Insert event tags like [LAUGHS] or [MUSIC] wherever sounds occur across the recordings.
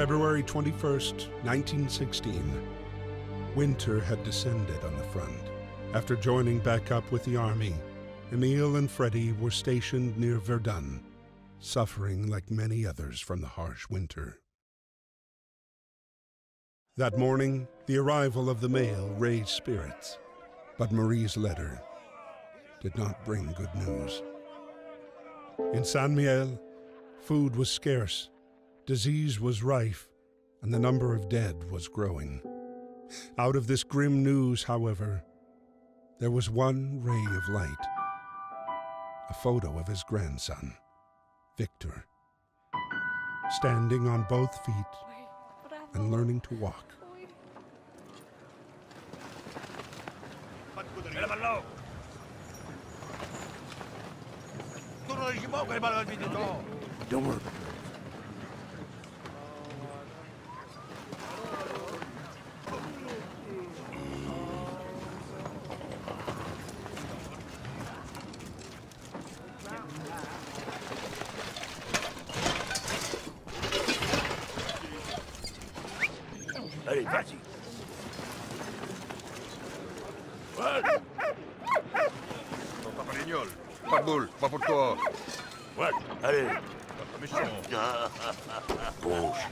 February 21st, 1916. Winter had descended on the front. After joining back up with the army, Emile and Freddie were stationed near Verdun, suffering like many others from the harsh winter. That morning, the arrival of the mail raised spirits, but Marie's letter did not bring good news. In Saint Mihiel, food was scarce, disease was rife, and the number of dead was growing. Out of this grim news, however, there was one ray of light a photo of his grandson, Victor, standing on both feet and learning to walk. Don't worry. Боже.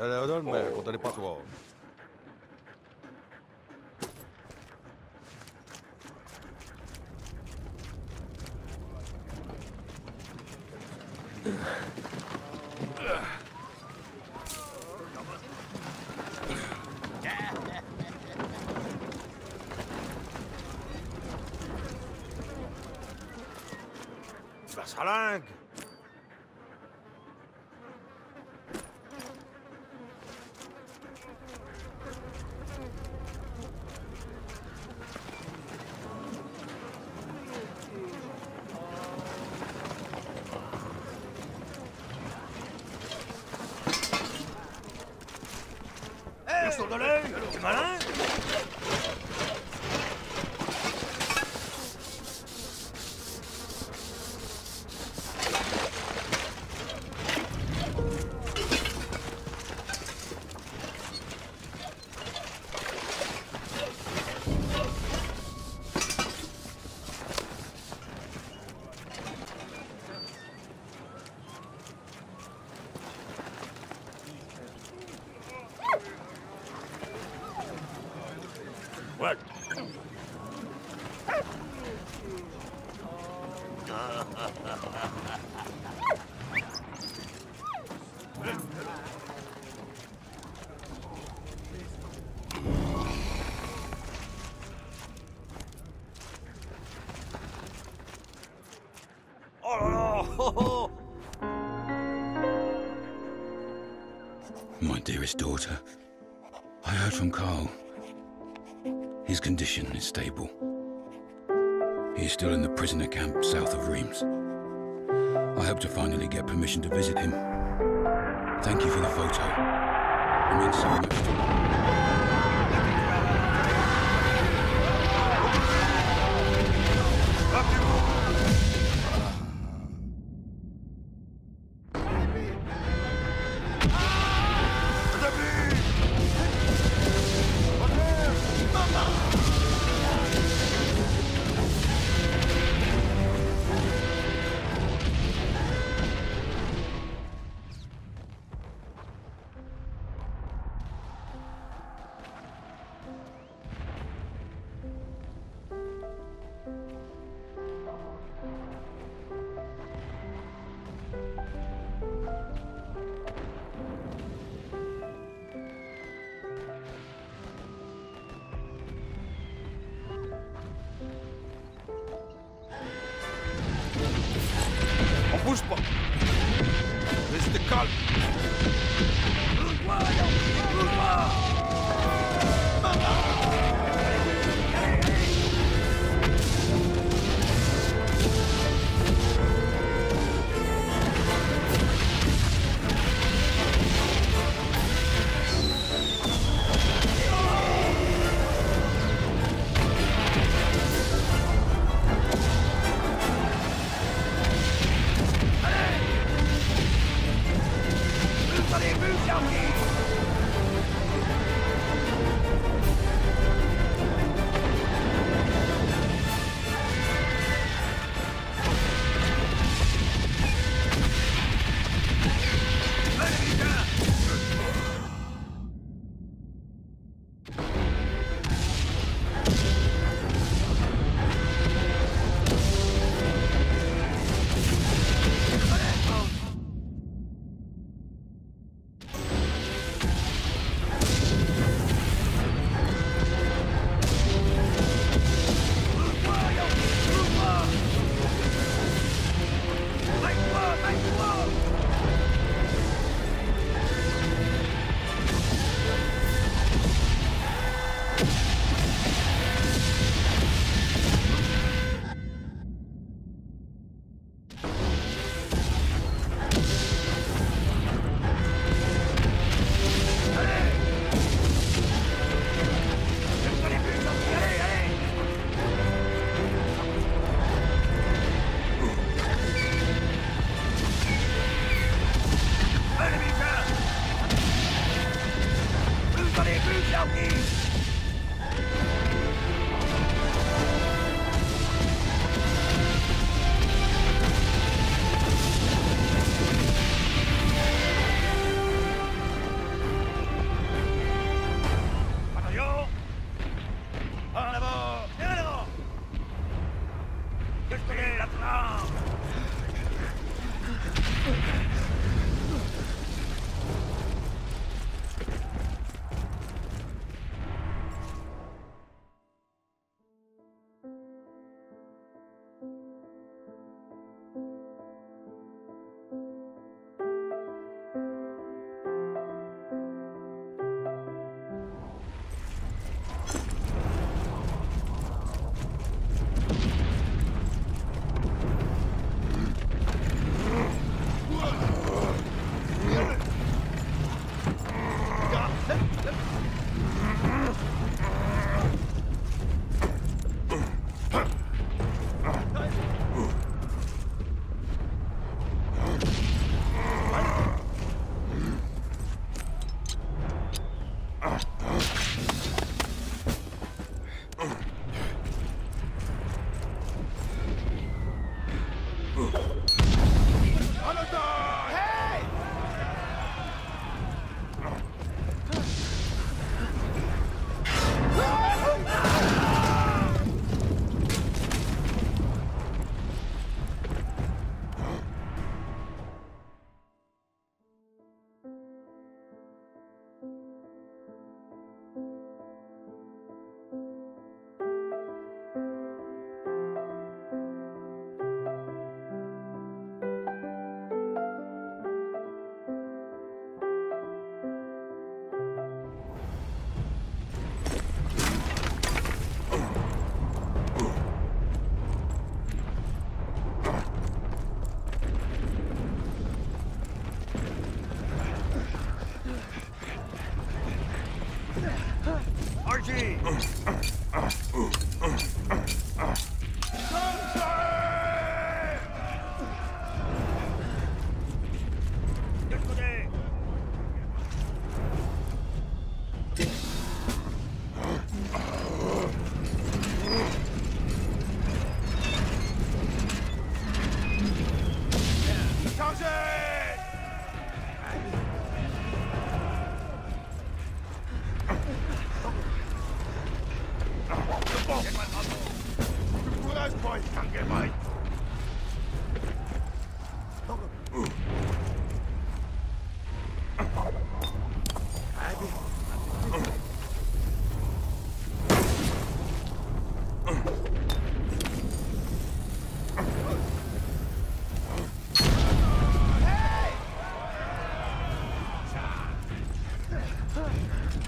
Dale, dorme, potere pasło. Ugh. Soldale, Malin Ouais. [LAUGHS] His condition is stable. He is still in the prisoner camp south of Reims. I hope to finally get permission to visit him. Thank you for the photo. It means so much to me. Restez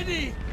Ready!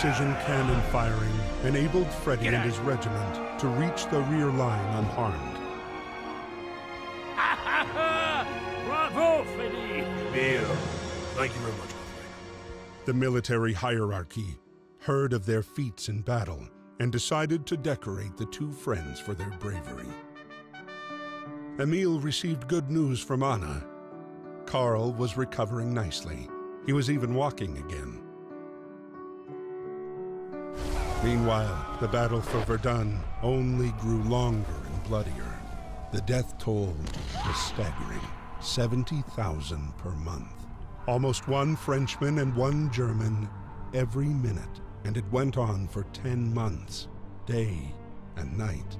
Precision cannon firing enabled Freddie and his regiment to reach the rear line unharmed. [LAUGHS] Bravo, Freddie! Bill, thank you very much. The military hierarchy heard of their feats in battle and decided to decorate the two friends for their bravery. Emile received good news from Anna. Karl was recovering nicely. He was even walking again. Meanwhile, the battle for Verdun only grew longer and bloodier. The death toll was staggering 70,000 per month. Almost one Frenchman and one German every minute, and it went on for 10 months, day and night.